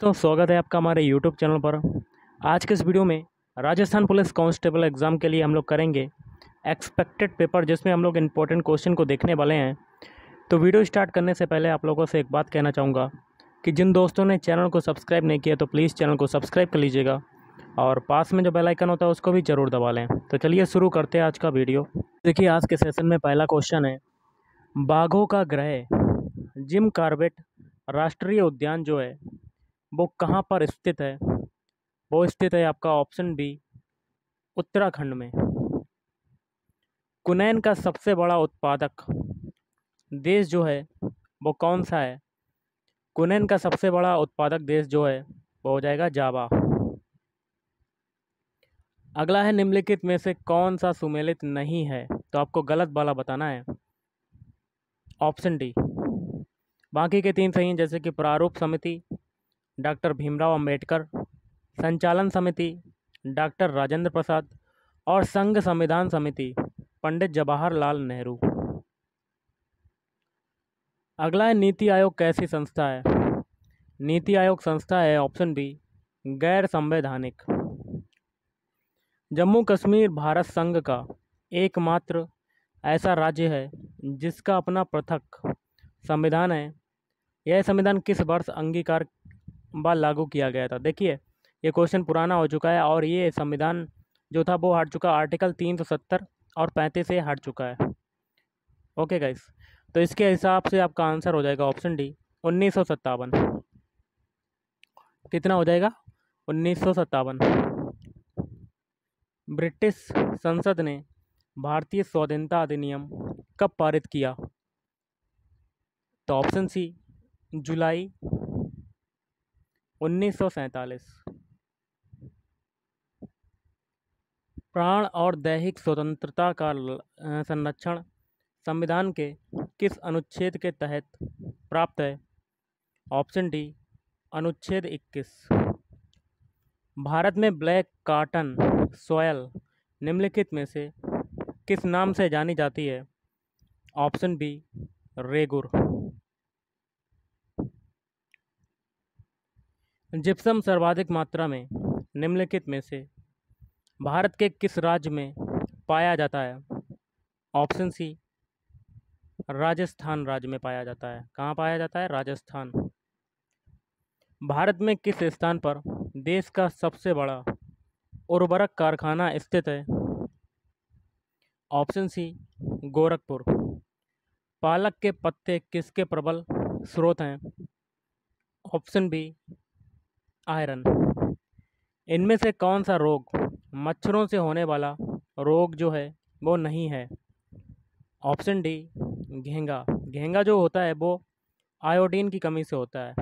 तो स्वागत है आपका हमारे यूट्यूब चैनल पर। आज के इस वीडियो में राजस्थान पुलिस कांस्टेबल एग्ज़ाम के लिए हम लोग करेंगे एक्सपेक्टेड पेपर जिसमें हम लोग इम्पोर्टेंट क्वेश्चन को देखने वाले हैं। तो वीडियो स्टार्ट करने से पहले आप लोगों से एक बात कहना चाहूँगा कि जिन दोस्तों ने चैनल को सब्सक्राइब नहीं किया तो प्लीज़ चैनल को सब्सक्राइब कर लीजिएगा और पास में जो बेल आइकन होता है, उसको भी ज़रूर दबा लें। तो चलिए शुरू करते हैं आज का वीडियो। देखिए, आज के सेशन में पहला क्वेश्चन है, बाघों का ग्रह जिम कार्बेट राष्ट्रीय उद्यान जो है वो कहाँ पर स्थित है? वो स्थित है आपका ऑप्शन बी उत्तराखंड में। कुनैन का सबसे बड़ा उत्पादक देश जो है, वो कौन सा है? कुनैन का सबसे बड़ा उत्पादक देश जो है, वो हो जाएगा जावा। अगला है, निम्नलिखित में से कौन सा सुमेलित नहीं है? तो आपको गलत वाला बताना है। ऑप्शन डी बाकी के तीन सही हैं, जैसे कि प्रारूप समिति डॉक्टर भीमराव अंबेडकर, संचालन समिति डॉक्टर राजेंद्र प्रसाद और संघ संविधान समिति पंडित जवाहरलाल नेहरू। अगला है, नीति आयोग कैसी संस्था है? नीति आयोग संस्था है ऑप्शन बी, गैर संवैधानिक। जम्मू कश्मीर भारत संघ का एकमात्र ऐसा राज्य है जिसका अपना पृथक संविधान है। यह संविधान किस वर्ष अंगीकार व लागू किया गया था। देखिए, ये क्वेश्चन पुराना हो चुका है और ये संविधान जो था वो हट चुका आर्टिकल तीन सौ सत्तर और पैंतीस से हट चुका है। ओके गाइस तो इसके हिसाब से आपका आंसर हो जाएगा ऑप्शन डी उन्नीस सौ सत्तावन। कितना हो जाएगा? उन्नीस सौ सत्तावन। ब्रिटिश संसद ने भारतीय स्वाधीनता अधिनियम कब पारित किया? तो ऑप्शन सी जुलाई उन्नीस सौ सैंतालीस। प्राण और दैहिक स्वतंत्रता का संरक्षण संविधान के किस अनुच्छेद के तहत प्राप्त है? ऑप्शन डी, अनुच्छेद 21 भारत में ब्लैक कार्टन सोयल निम्नलिखित में से किस नाम से जानी जाती है? Option B, regur. जिप्सम सर्वाधिक मात्रा में, निम्नलिखित में से, भारत के किस राज्य में पाया जाता है? ऑप्शन सी, राजस्थान राज्य में पाया जाता है। कहाँ पाया जाता है? राजस्थान। भारत में किस स्थान पर देश का सबसे बड़ा उर्वरक कारखाना स्थित है? Option C, Gorakhpur. पालक के पत्ते किसके प्रबल स्रोत हैं? Option B iron. इनमें से कौन सा रोग मच्छरों से होने वाला रोग जो है, वो नहीं है? Option D, घेंगा। घेंगा जो होता है, वो आयोडीन की कमी से होता है।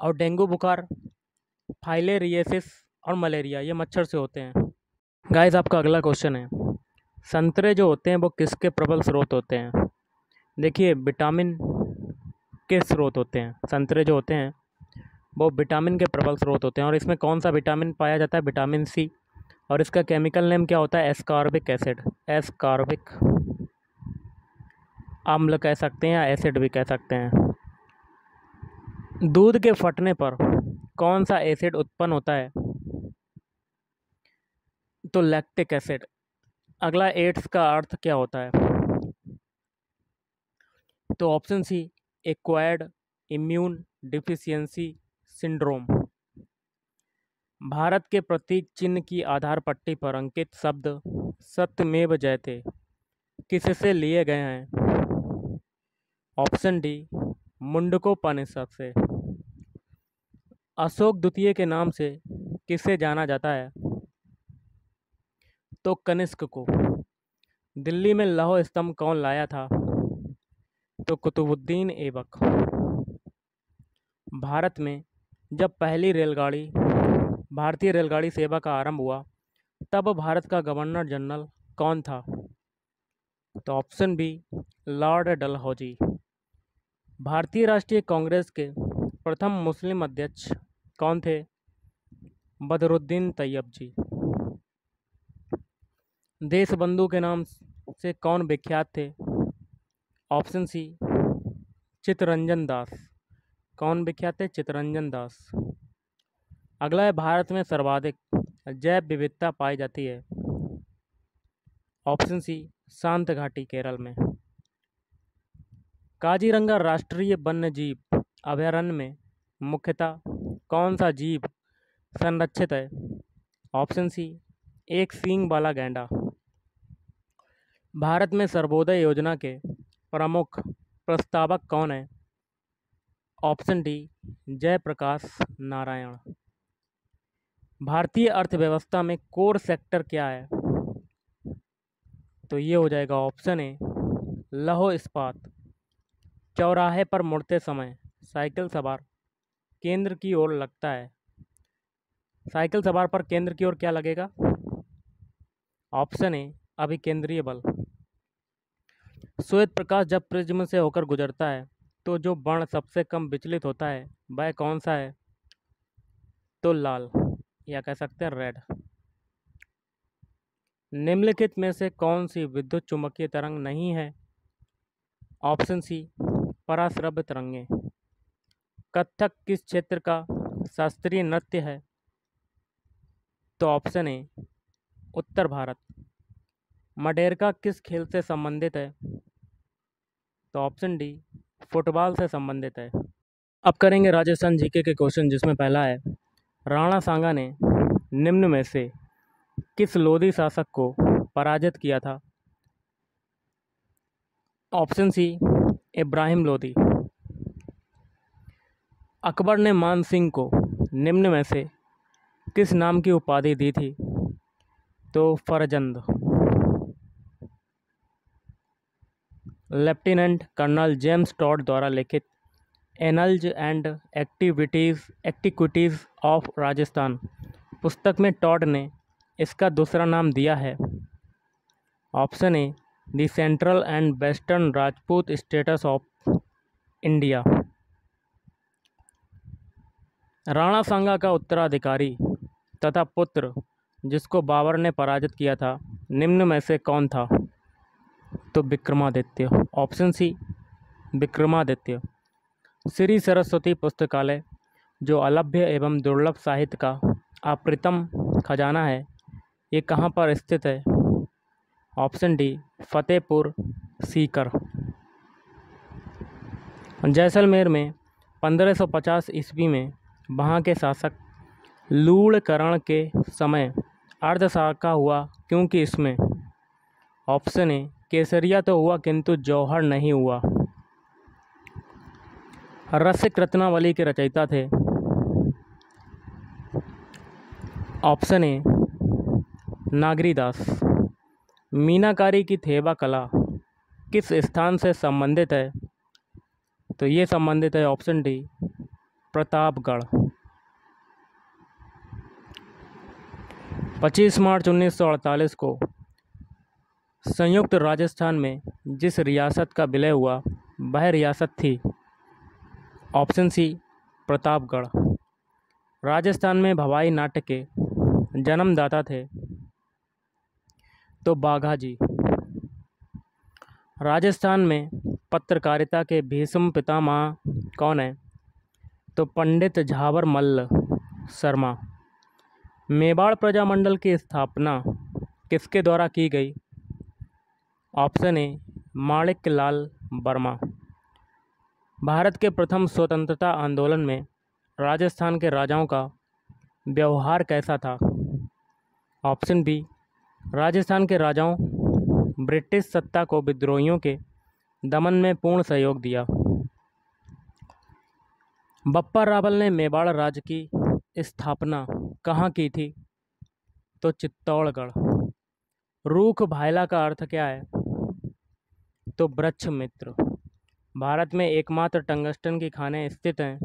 और डेंगू बुखार फाइलेरिएसिस और मलेरिया, ये मच्छर से होते हैं। गाइस, आपका अगला क्वेश्चन है। संतरे जो होते हैं, वो किसके प्रबल स्रोत होते हैं? देखिए, विटामिन के स्रोत होते हैं। संतरे जो होते हैं वो विटामिन के प्रबल स्रोत होते हैं। और इसमें कौन सा विटामिन पाया जाता है? विटामिन सी और इसका केमिकल नेम क्या होता है? एस्कॉर्बिक एसिड एस्कॉर्बिक अम्ल कह सकते हैं या एसिड भी कह सकते हैं। दूध के फटने पर कौन सा एसिड उत्पन्न होता है? तो लैक्टिक एसिड अगला एड्स का अर्थ क्या होता है? तो option C acquired immune deficiency syndrome. Bharat के प्रतीक चिन्ह की आधार पट्टी पर अंकित शब्द सत्यमेव जयते। किससे लिए गए हैं? ऑप्शन डी मुंडकोपनिषद से। अशोक द्वितीय के नाम से किसे जाना जाता है? तो कनिष्क को। दिल्ली में लौह स्तंभ कौन लाया था? तो कुतुबुद्दीन ऐबक। भारत में जब पहली रेलगाड़ी, भारतीय रेलगाड़ी सेवा का आरंभ हुआ, तब भारत का गवर्नर जनरल कौन था? तो ऑप्शन बी, लॉर्ड डलहौजी। भारतीय राष्ट्रीय कांग्रेस के प्रथम मुस्लिम अध्यक्ष कौन थे? बदरुद्दीन तैयब जी। देशबंधु के नाम से कौन विख्यात थे? Option C Chittaranjan Das. कौन विख्यात है? चितरंजन दास। अगला है भारत में सर्वाधिक जैव विविधता पाई जाती है। ऑप्शन सी, शांत घाटी, केरल में। काजीरंगा राष्ट्रीय वन्य जीव अभयारण्य में मुख्यतः कौन सा जीव संरक्षित है? ऑप्शन सी, एक सींग वाला गैंडा। भारत में सर्वोदय योजना के प्रमुख प्रस्तावक कौन है? Option D, Jayaprakash Narayan. भारतीय अर्थव्यवस्था में कोर सेक्टर क्या है? तो ये हो जाएगा ऑप्शन ए, लहो इस्पात। चौराहे पर मुड़ते समय साइकिल सवार केंद्र की ओर लगता है। साइकिल सवार पर केंद्र की ओर क्या लगेगा? ऑप्शन ए, अभिकेंद्रीय बल। श्वेत प्रकाश जब प्रिज्म से होकर गुजरता है तो जो वर्ण सबसे कम विचलित होता है, वह कौन सा है? तो लाल, या कह सकते हैं रेड। निम्नलिखित में से कौन सी विद्युत चुंबकीय तरंग नहीं है? ऑप्शन सी, पराश्रव्य तरंगे। कथक किस क्षेत्र का शास्त्रीय नृत्य है? तो ऑप्शन ए, उत्तर भारत। मडेरका किस खेल से संबंधित है? तो ऑप्शन डी फुटबॉल से संबंधित है। अब करेंगे राजस्थान जीके के क्वेश्चन जिसमें पहला है, राणा सांगा ने निम्न में से किस लोधी शासक को पराजित किया था? ऑप्शन सी इब्राहिम लोधी अकबर ने मान सिंह को निम्न में से किस नाम की उपाधि दी थी? तो फरजंद। लेफ्टिनेंट कर्नल जेम्स टॉड द्वारा लिखित annals and activities activities of Rajasthan. पुस्तक में टॉड ने इसका दूसरा नाम दिया है। Option A, the central and western Rajput states of India. Rana Sanga का उत्तराधिकारी तथा पुत्र, जिसको बाबर ने पराजित किया था, निम्न में से कौन था? तो विक्रमादित्य ऑप्शन सी विक्रमादित्य। श्री सरस्वती पुस्तकालय, जो अलभ्य एवं दुर्लभ साहित्य का अप्रतम खजाना है, ये कहाँ पर स्थित है? Option D Fatehpur, Sikar. Jaisalmer में 1550 ईस्वी में वहाँ के शासक लूणकरण के समय अर्धशाखा हुआ क्योंकि इसमें ऑप्शन ए केसरिया तो हुआ, किंतु जौहर नहीं हुआ। रसिक रत्नावली के रचयिता थे। Option A, Nagridas. मीनाकारी की थेबा कला किस स्थान से संबंधित है? तो ये संबंधित है ऑप्शन डी, प्रतापगढ़। 25 मार्च 1948 को संयुक्त राजस्थान में जिस रियासत का विलय हुआ, वह रियासत थी ऑप्शन सी प्रतापगढ़। राजस्थान में भवाई नाट्य के जन्मदाता थे तो बाघा जी। राजस्थान में पत्रकारिता के भीष्म पितामह कौन है? तो पंडित झावर मल्ल शर्मा। मेवाड़ प्रजामंडल की स्थापना किसके द्वारा की गई? Option A, Manik Lal Verma. Bharat के प्रथम स्वतंत्रता आंदोलन में राजस्थान के राजाओं का व्यवहार कैसा था? ऑप्शन बी, राजस्थान के राजाओं ब्रिटिश सत्ता को विद्रोहियों के दमन में पूर्ण सहयोग दिया। बप्पा रावल ने मेवाड़ राज्य की स्थापना कहाँ की थी? तो चित्तौड़गढ़। रूख भायला का अर्थ क्या है? तो वृक्ष मित्र। भारत में एकमात्र टंगस्टन की खाने स्थित हैं।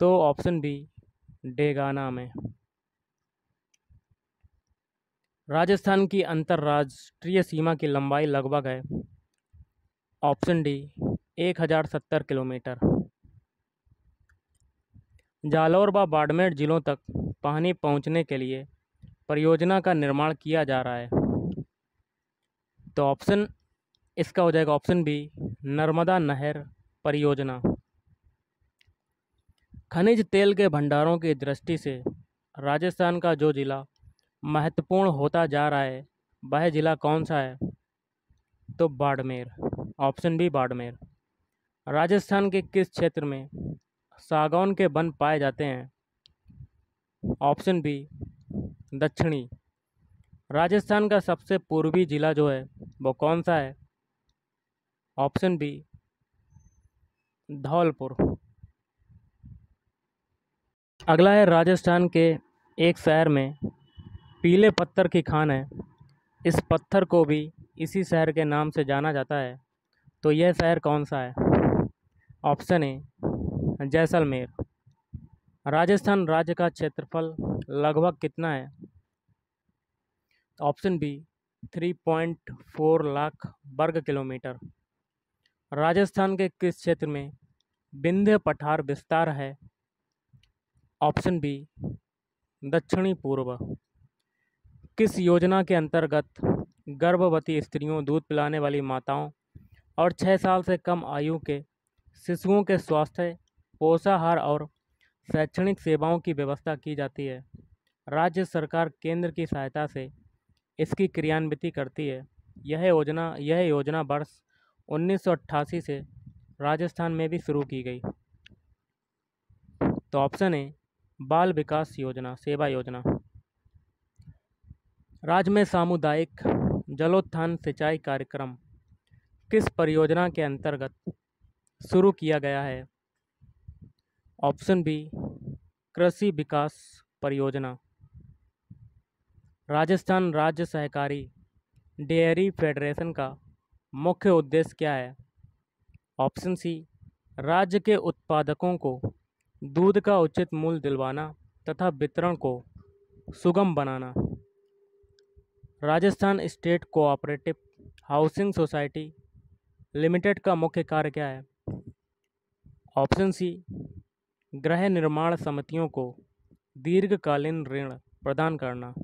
तो ऑप्शन बी, डेगाना में। राजस्थान की अंतर्राष्ट्रीय सीमा की लंबाई लगभग है। ऑप्शन डी, एक हज़ार सत्तर किलोमीटर। जालौर व बाड़मेर ज़िलों तक पानी पहुँचने के लिए परियोजना का निर्माण किया जा रहा है। तो ऑप्शन इसका हो जाएगा ऑप्शन बी नर्मदा नहर परियोजना। खनिज तेल के भंडारों की दृष्टि से राजस्थान का जो ज़िला महत्वपूर्ण होता जा रहा है, वह ज़िला कौन सा है? तो Barmer. Option B Barmer. Rajasthan के किस क्षेत्र में सागौन के वन पाए जाते हैं? ऑप्शन बी दक्षिणी। राजस्थान का सबसे पूर्वी ज़िला जो है, वो कौन सा है? Option B, Dholpur. अगला है राजस्थान के एक शहर में पीले पत्थर की खान है। इस पत्थर को भी इसी शहर के नाम से जाना जाता है। तो यह शहर कौन सा है? ऑप्शन ए, जैसलमेर। राजस्थान राज्य का क्षेत्रफल लगभग कितना है? Option B, three point four lakh वर्ग किलोमीटर। राजस्थान के किस क्षेत्र में विंध्य पठार विस्तार है? ऑप्शन बी, दक्षिणी पूर्व। किस योजना के अंतर्गत गर्भवती स्त्रियों दूध पिलाने वाली माताओं और छः साल से कम आयु के शिशुओं के स्वास्थ्य, पोषाहार और शैक्षणिक सेवाओं की व्यवस्था की जाती है? राज्य सरकार केंद्र की सहायता से इसकी क्रियान्विति करती है। यह योजना यह योजना वर्ष 1988 से राजस्थान में भी शुरू की गई। तो ऑप्शन ए, बाल विकास योजना, सेवा योजना। राज्य में सामुदायिक जलोत्थान सिंचाई कार्यक्रम किस परियोजना के अंतर्गत शुरू किया गया है? ऑप्शन बी, कृषि विकास परियोजना। राजस्थान राज्य सहकारी डेयरी फेडरेशन का मुख्य उद्देश्य क्या है? ऑप्शन सी राज्य के उत्पादकों को दूध का उचित मूल्य दिलवाना तथा वितरण को सुगम बनाना। Rajasthan state cooperative housing society limited का मुख्य कार्य क्या है? ऑप्शन सी गृह निर्माण समितियों को दीर्घकालीन ऋण प्रदान करना।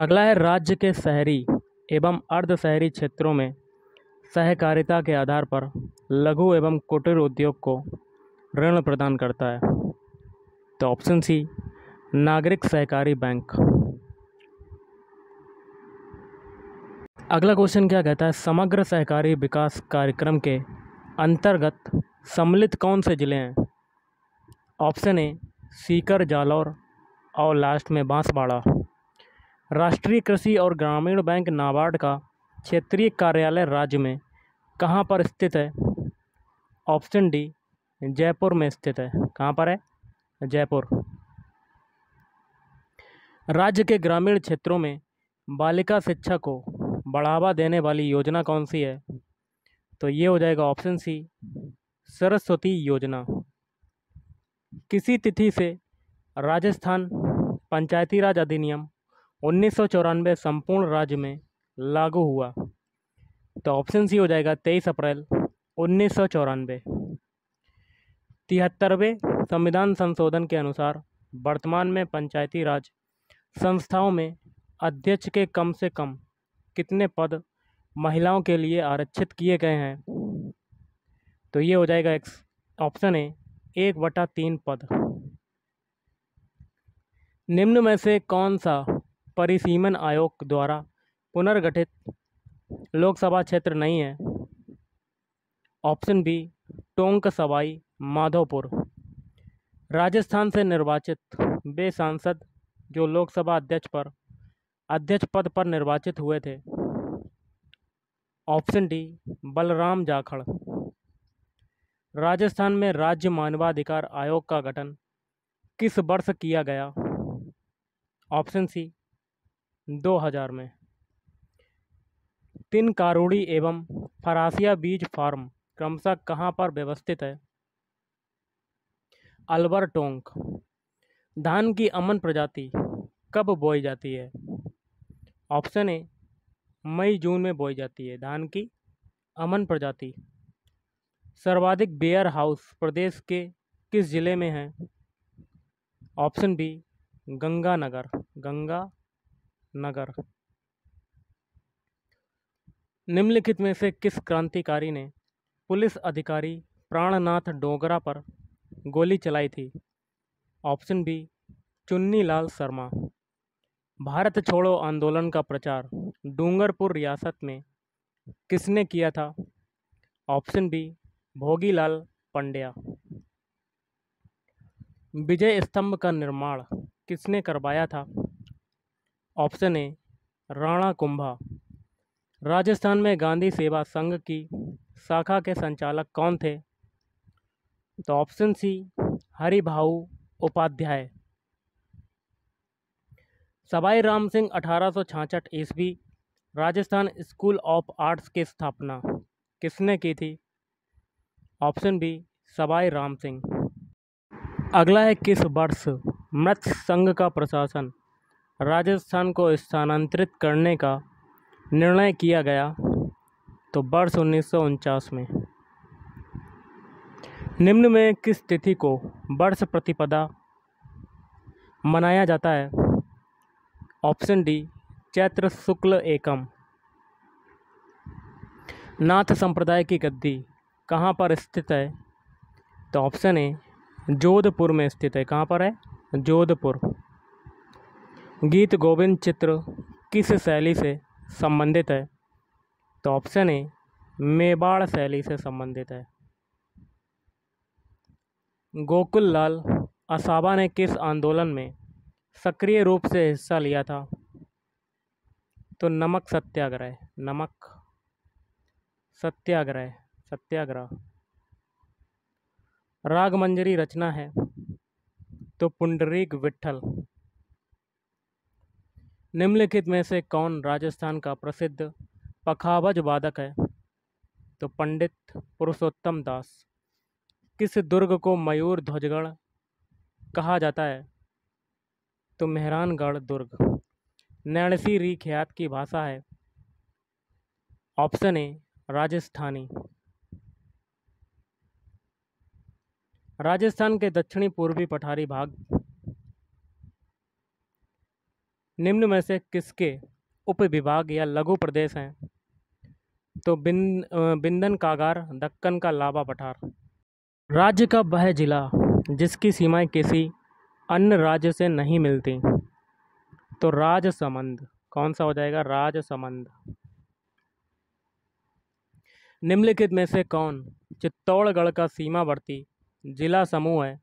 अगला है राज्य के शहरी एवं अर्ध शहरी क्षेत्रों में सहकारिता के आधार पर लघु एवं कुटीर उद्योग को ऋण प्रदान करता है। तो ऑप्शन सी नागरिक सहकारी बैंक। अगला क्वेश्चन क्या कहता है? समग्र सहकारी विकास कार्यक्रम के अंतर्गत सम्मिलित कौन से ज़िले हैं? ऑप्शन ए सीकर, जालौर और लास्ट में बांसवाड़ा। राष्ट्रीय कृषि और ग्रामीण बैंक नाबार्ड का क्षेत्रीय कार्यालय राज्य में कहाँ पर स्थित है? ऑप्शन डी, जयपुर में स्थित है। कहाँ पर है? जयपुर। राज्य के ग्रामीण क्षेत्रों में बालिका शिक्षा को बढ़ावा देने वाली योजना कौन सी है? तो ये हो जाएगा ऑप्शन सी, सरस्वती योजना। किसी तिथि से राजस्थान पंचायती राज अधिनियम उन्नीस सौ चौरानवे संपूर्ण राज्य में लागू हुआ। तो ऑप्शन सी हो जाएगा तेईस अप्रैल उन्नीस सौ चौरानवे। तिहत्तरवें संविधान संशोधन के अनुसार वर्तमान में पंचायती राज संस्थाओं में अध्यक्ष के कम से कम कितने पद महिलाओं के लिए आरक्षित किए गए हैं? तो ये हो जाएगा एक ऑप्शन है एक बटा तीन पद। निम्न में से कौन सा परिसीमन आयोग द्वारा पुनर्गठित लोकसभा क्षेत्र नहीं है। Option B, Tonk Sawai, Madhopur. Rajasthan से निर्वाचित वे सांसद जो लोकसभा अध्यक्ष पर, अध्यक्ष पद पर निर्वाचित हुए थे। Option D, Balram Jakhar. Rajasthan में राज्य मानवाधिकार आयोग का गठन किस वर्ष किया गया? ऑप्शन सी 2000 में। तीन कारूड़ी एवं फरासिया बीज फार्म क्रमशः कहाँ पर व्यवस्थित है? अलवर टोंक। धान की अमन प्रजाति कब बोई जाती है? ऑप्शन ए, मई जून में बोई जाती है। धान की अमन प्रजाति। सर्वाधिक बेयर हाउस प्रदेश के किस ज़िले में है? Option B, Ganganagar. Ganga Nagar निम्नलिखित में से किस क्रांतिकारी ने पुलिस अधिकारी प्राणनाथ डोगरा पर गोली चलाई थी? Option B Chunni Lal Sharma. भारत छोड़ो आंदोलन का प्रचार, डूंगरपुर रियासत में किसने किया था? Option B, Bhogilal Pandya. विजय स्तंभ का निर्माण किसने करवाया था? Option A, Rana Kumbha. Rajasthan में गांधी सेवा संघ की शाखा के संचालक कौन थे? तो ऑप्शन सी, हरिभाऊ उपाध्याय। सवाई राम सिंह अठारह ईस्वी, राजस्थान स्कूल ऑफ़ आर्ट्स की स्थापना किसने की थी? Option B, Sawai Ram Singh. अगला है किस वर्ष मृत संघ का प्रशासन राजस्थान को स्थानांतरित करने का निर्णय किया गया तो वर्ष उन्नीस सौ उनचास में निम्न में किस तिथि को वर्ष प्रतिपदा मनाया जाता है? ऑप्शन डी, चैत्र शुक्ल एकम। नाथ संप्रदाय की गद्दी कहाँ पर स्थित है? तो ऑप्शन ए, जोधपुर में स्थित है। कहाँ पर है? जोधपुर। गीत गोविंद चित्र किस शैली से संबंधित है। तो ऑप्शन ए मेवाड़ शैली से संबंधित है। गोकुल लाल असाबा ने किस आंदोलन में सक्रिय रूप से हिस्सा लिया था? तो नमक सत्याग्रह नमक सत्याग्रह सत्याग्रह। रागमंजरी रचना है। तो पुंडरीक विठल निम्नलिखित में से कौन राजस्थान का प्रसिद्ध पखावज वादक है? तो पंडित पुरुषोत्तम दास। किस दुर्ग को मयूर ध्वजगढ़ कहा जाता है? तो मेहरानगढ़ दुर्ग। नैणसी री ख्यात की भाषा है। ऑप्शन ए, राजस्थानी। राजस्थान के दक्षिणी पूर्वी पठारी भाग। निम्न में से किसके उपविभाग या लघु प्रदेश हैं? तो बिंद बिंदन कागार, दक्कन का लावा पठार। राज्य का वह जिला जिसकी सीमाएँ किसी अन्य राज्य से नहीं मिलती तो राजसमंद। कौन सा हो जाएगा? राजसमंद। निम्नलिखित में से कौन? चित्तौड़गढ़ का सीमावर्ती जिला समूह है।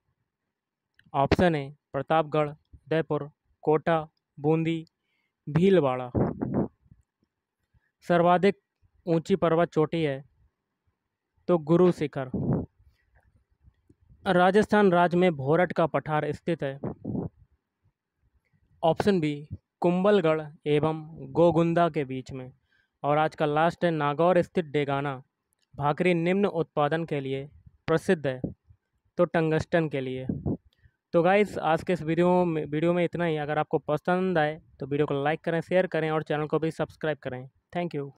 Option A, Pratapgarh, Udaipur, Kota Bundi, Bhilwara. सर्वाधिक ऊँची पर्वत चोटी है तो गुरु शिखर। राजस्थान राज्य में भोरट का पठार स्थित है। ऑप्शन बी कुंबलगढ़ एवं गोगुंदा के बीच में। और आज का लास्ट है, नागौर स्थित डेगाना। भाकरी निम्न उत्पादन के लिए प्रसिद्ध है तो टंगस्टन के लिए। तो गाइस आज के इस वीडियो में वीडियो में इतना ही। अगर आपको पसंद आए तो वीडियो को लाइक करें शेयर करें और चैनल को भी सब्सक्राइब करें। Thank you